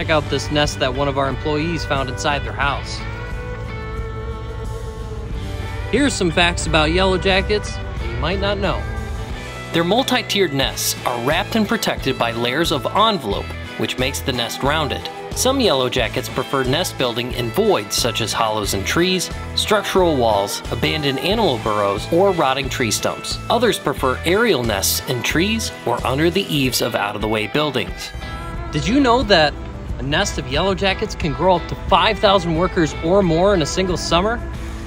Check out this nest that one of our employees found inside their house. Here's some facts about yellow jackets you might not know. Their multi tiered nests are wrapped and protected by layers of envelope, which makes the nest rounded. Some yellow jackets prefer nest building in voids such as hollows in trees, structural walls, abandoned animal burrows, or rotting tree stumps. Others prefer aerial nests in trees or under the eaves of out of the way buildings. Did you know that a nest of yellow jackets can grow up to 5,000 workers or more in a single summer?